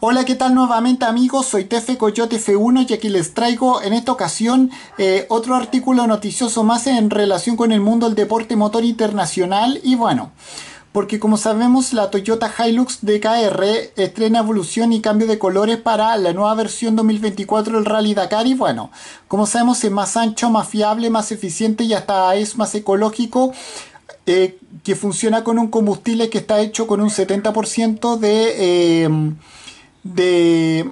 Hola, ¿qué tal nuevamente amigos? Soy Tefe Coyote F1 y aquí les traigo en esta ocasión eh, otro artículo noticioso más en relación con el mundo del deporte motor internacional y bueno, porque como sabemos la Toyota Hilux DKR estrena evolución y cambio de colores para la nueva versión 2024 del Rally Dakar y bueno, como sabemos es más ancho, más fiable, más eficiente y hasta es más ecológico eh, que funciona con un combustible que está hecho con un 70% de, eh, de,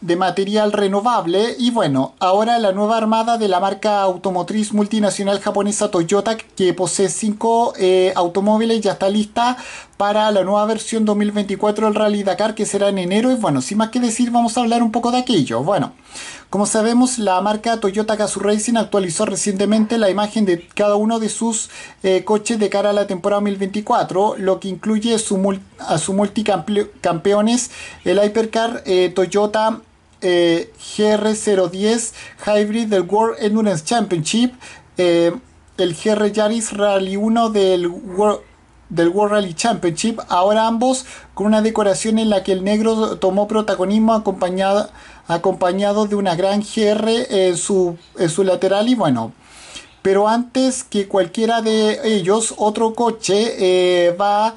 de, material renovable. Y bueno, ahora la nueva armada de la marca automotriz multinacional japonesa Toyota, que posee 5 eh, automóviles, ya está lista para la nueva versión 2024 del Rally Dakar, que será en enero. Y bueno, sin más que decir, vamos a hablar un poco de aquello. Bueno. Como sabemos, la marca Toyota Gazoo Racing actualizó recientemente la imagen de cada uno de sus eh, coches de cara a la temporada 2024, lo que incluye su a sus multicampeones, el Hypercar eh, Toyota eh, GR010 Hybrid del World Endurance Championship, el GR Yaris Rally 1 del World del World Rally Championship, ahora ambos con una decoración en la que el negro tomó protagonismo acompañado acompañado de una gran GR en su, en su lateral y bueno, pero antes que cualquiera de ellos, otro coche eh, va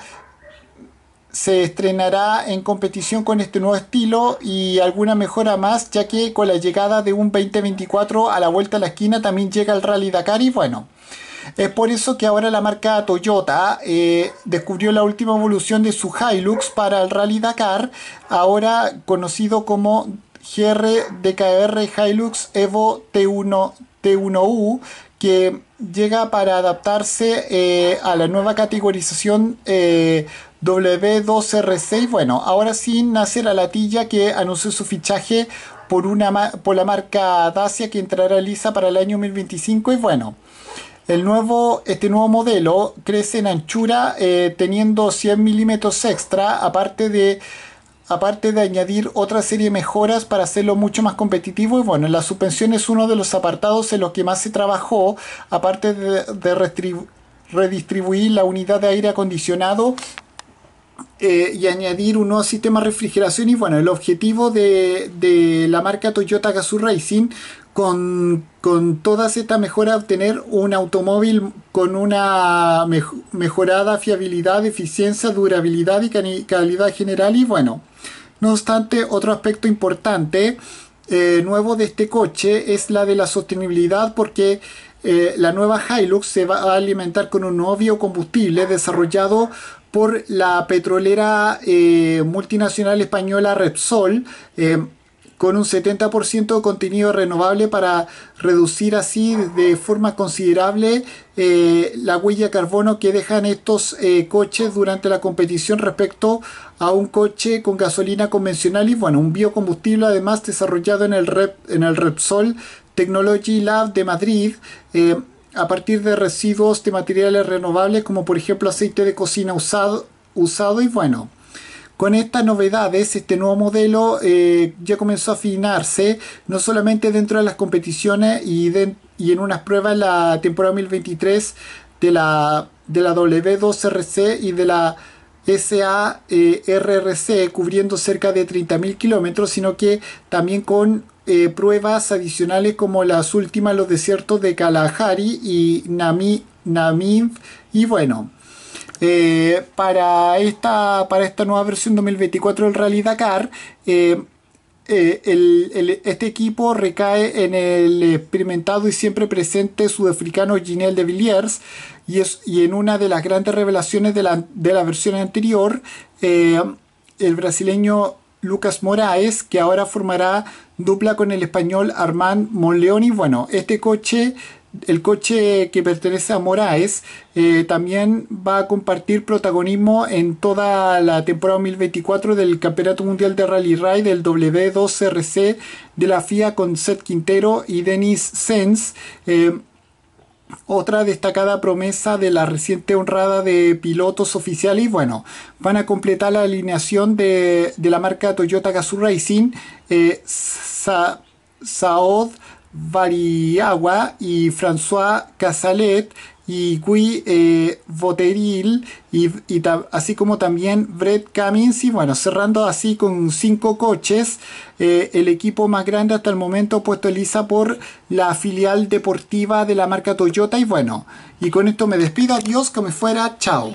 se estrenará en competición con este nuevo estilo y alguna mejora más, ya que con la llegada de un 2024 a la vuelta a la esquina también llega el Rally Dakar y bueno, es por eso que ahora la marca Toyota eh, descubrió la última evolución de su Hilux para el Rally Dakar, ahora conocido como GR DKR Hilux Evo T1, T1U que llega para adaptarse eh, a la nueva categorización eh, W2RC. Bueno, ahora sí nace la latilla que anunció su fichaje por, una, por la marca Dacia que entrará lisa para el año 2025 y bueno. El nuevo, este nuevo modelo crece en anchura eh, teniendo 100 milímetros extra, aparte de aparte de añadir otra serie de mejoras para hacerlo mucho más competitivo. Y bueno, la suspensión es uno de los apartados en los que más se trabajó, aparte de, redistribuir la unidad de aire acondicionado eh, y añadir un nuevo sistema de refrigeración. Y bueno, el objetivo de, la marca Toyota Gazoo Racing con, con todas estas mejoras obtener un automóvil con una mejorada fiabilidad, eficiencia, durabilidad y calidad general. Y bueno, no obstante, otro aspecto importante eh, nuevo de este coche es la de la sostenibilidad porque eh, la nueva Hilux se va a alimentar con un nuevo biocombustible desarrollado por la petrolera eh, multinacional española Repsol con un 70% de contenido renovable para reducir así de forma considerable eh, la huella de carbono que dejan estos eh, coches durante la competición respecto a un coche con gasolina convencional y bueno, un biocombustible además desarrollado en el, Rep, en el Repsol Technology Lab de Madrid. Eh, a partir de residuos de materiales renovables como por ejemplo aceite de cocina usado, usado y bueno, con estas novedades, este nuevo modelo eh, ya comenzó a afinarse, no solamente dentro de las competiciones y, en unas pruebas en la temporada 2023 de la, de la W2RC y de la SARRC, eh, cubriendo cerca de 30.000 kilómetros, sino que también con eh, pruebas adicionales como las últimas los desiertos de Kalahari y Nami, Namib. Y bueno, eh, para, esta, para esta nueva versión 2024 del Rally Dakar, eh, eh, este equipo recae en el experimentado y siempre presente sudafricano Ginel de Villiers y, es, y en una de las grandes revelaciones de la, de la versión anterior, el brasileño Lucas Moraes, que ahora formará dupla con el español Armand Monleoni. Bueno, este coche el coche que pertenece a Moraes eh, también va a compartir protagonismo en toda la temporada 2024 del Campeonato Mundial de Rally Ride del W2RC de la FIA con Seth Quintero y Denis Sens. Eh, otra destacada promesa de la reciente honrada de pilotos oficiales bueno, van a completar la alineación de, la marca Toyota Gazoo Racing, eh, Saod Variagua y François Casalet y Gui eh, Voteril y, así como también Brett Cummins y bueno cerrando así con cinco coches eh, el equipo más grande hasta el momento puesto Elisa por la filial deportiva de la marca Toyota. Y bueno y con esto me despido. Adiós que me fuera. Chao